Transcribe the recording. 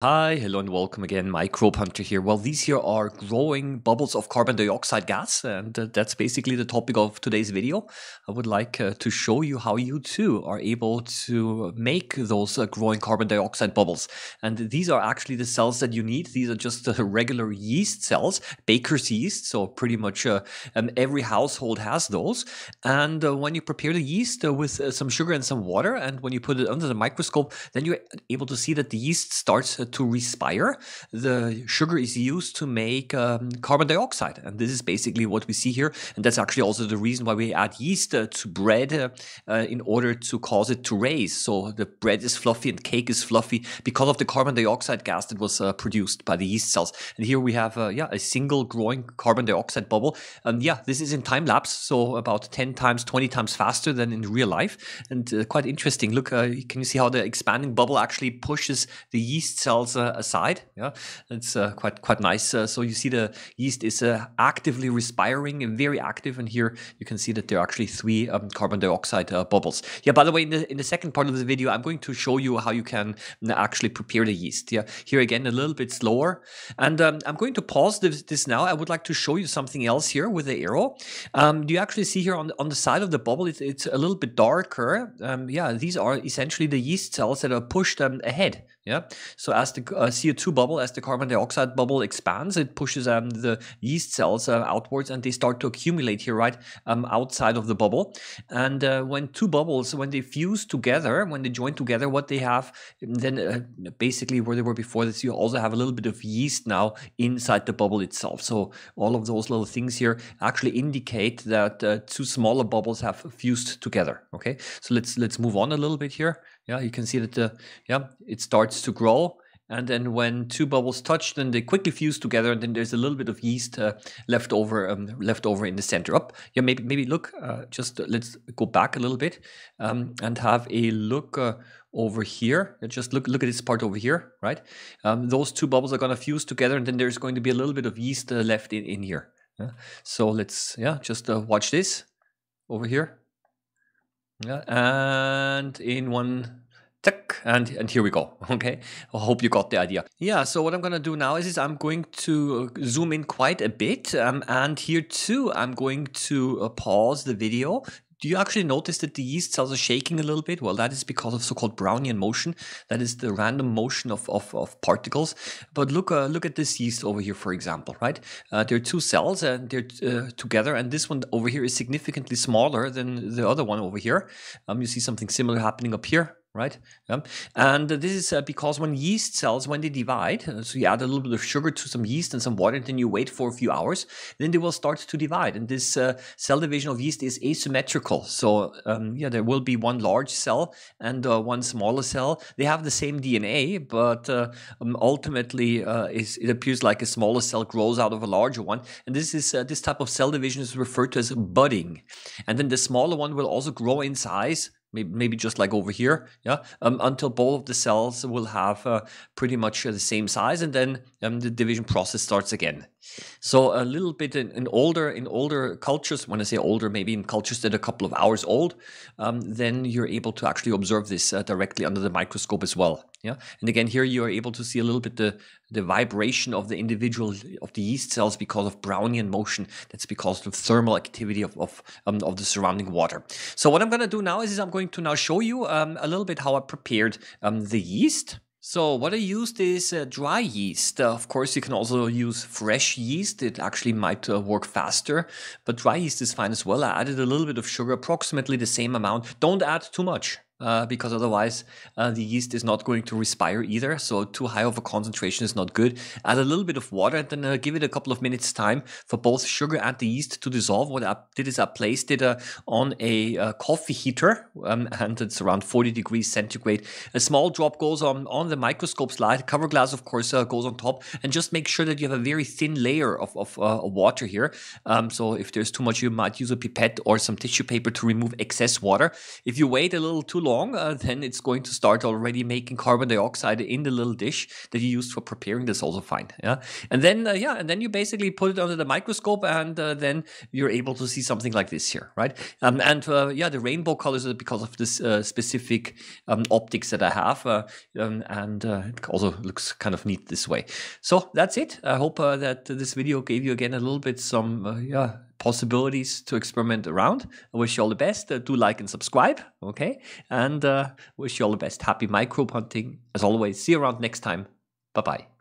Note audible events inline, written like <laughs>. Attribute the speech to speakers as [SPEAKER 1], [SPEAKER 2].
[SPEAKER 1] Hi, hello and welcome again. Microbe Hunter here. Well, these here are growing bubbles of carbon dioxide gas, and uh, that's basically the topic of today's video. I would like uh, to show you how you too are able to make those uh, growing carbon dioxide bubbles. And these are actually the cells that you need. These are just uh, <laughs> regular yeast cells, baker's yeast. So pretty much uh, um, every household has those. And uh, when you prepare the yeast with some sugar and some water, and when you put it under the microscope, then you're able to see that the yeast starts to respire, the sugar is used to make um, carbon dioxide. And this is basically what we see here. And that's actually also the reason why we add yeast uh, to bread uh, uh, in order to cause it to raise. So the bread is fluffy and cake is fluffy because of the carbon dioxide gas that was uh, produced by the yeast cells. And here we have, uh, yeah, a single growing carbon dioxide bubble. And yeah, this is in time lapse. So about 10 times, 20 times faster than in real life. And uh, quite interesting. Look, can you see how the expanding bubble actually pushes the yeast cells cells uh, aside. Yeah, it's uh, quite quite nice. Uh, so you see the yeast is actively respiring and very active. And here you can see that there are actually three um, carbon dioxide bubbles. Yeah. By the way, in the in the second part of the video, I'm going to show you how you can actually prepare the yeast. Yeah. Here again, a little bit slower. And um, I'm going to pause this, this, now. I would like to show you something else here with the arrow. Um, do you actually see here on, on the side of the bubble, it's, a little bit darker. Um, yeah, these are essentially the yeast cells that are pushed um, ahead. Yeah. So as the uh, CO2 bubble, as the carbon dioxide bubble expands, it pushes um, the yeast cells uh, outwards and they start to accumulate here, right, um, outside of the bubble. And uh, when two bubbles, when they fuse together, when they join together, what they have, then uh, basically where they were before this, you also have a little bit of yeast now inside the bubble itself. So all of those little things here actually indicate that uh, two smaller bubbles have fused together. Okay. So let's let's move on a little bit here. Yeah, you can see that the yeah it starts to grow, and then when two bubbles touch, then they quickly fuse together, and then there's a little bit of yeast uh, left over um, left over in the center. Up, yeah, maybe maybe look. Uh, just uh, let's go back a little bit um, and have a look uh, over here. Just look look at this part over here, right? Um, those two bubbles are going to fuse together, and then there's going to be a little bit of yeast uh, left in in here. Yeah? So let's yeah just uh, watch this over here. Yeah, and in one tick, and and here we go. <laughs> Okay, I hope you got the idea. Yeah. So what I'm gonna do now is, is I'm going to uh, zoom in quite a bit, um, and here too I'm going to uh, pause the video do you actually notice that the yeast cells are shaking a little bit? Well, that is because of so-called Brownian motion. That is the random motion of, of, of particles. But look uh, look at this yeast over here, for example, right? Uh, there are two cells and they're uh, together, and this one over here is significantly smaller than the other one over here. Um, you see something similar happening up here right? Yeah. And this is uh, because when yeast cells, when they divide, uh, so you add a little bit of sugar to some yeast and some water, and then you wait for a few hours, then they will start to divide. And this uh, cell division of yeast is asymmetrical. So um, yeah, there will be one large cell and uh, one smaller cell. They have the same DNA, but uh, um, ultimately uh, it appears like a smaller cell grows out of a larger one. And this is this type of cell division is referred to as budding. And then the smaller one will also grow in size maybe, maybe just like over here, yeah, um, until both of the cells will have uh, pretty much the same size, and then um, the division process starts again. So a little bit in, in, older in older cultures, when I say older, maybe in cultures that are a couple of hours old, um, then you're able to actually observe this uh, directly under the microscope as well. Yeah, and again here you are able to see a little bit the the vibration of the individual of the yeast cells because of Brownian motion. That's because of thermal activity of of, um, of the surrounding water. So what I'm going to do now is, is I'm going to now show you um, a little bit how I prepared um, the yeast. So what I used is uh, dry yeast. Uh, of course, you can also use fresh yeast. It actually might uh, work faster, but dry yeast is fine as well. I added a little bit of sugar, approximately the same amount. Don't add too much uh, because otherwise uh, the yeast is not going to respire either. So too high of a concentration is not good. Add a little bit of water and then uh, give it a couple of minutes time for both sugar and the yeast to dissolve. What I did is I placed it uh, on a uh, coffee heater um, and it's around 40 degrees centigrade. A small drop goes on, on the microscope slide. Cover glass, of course, uh, goes on top and just make sure that you have a very thin layer of, of water here. Um, so if there's too much, you might use a pipette or some tissue paper to remove excess water. If you wait a little too long, long, uh, then it's going to start already making carbon dioxide in the little dish that you used for preparing this also fine. Yeah. And then, uh, yeah, and then you basically put it under the microscope and uh, then you're able to see something like this here, right? Um, and uh, yeah, the rainbow colors are because of this uh, specific um, optics that I have. Uh, um, and it also looks kind of neat this way. So that's it. I hope that this video gave you again a little bit some, yeah, possibilities to experiment around. I wish you all the best. Uh, do like and subscribe. Okay. And uh, wish you all the best. Happy microbe hunting. As always, see you around next time. Bye bye.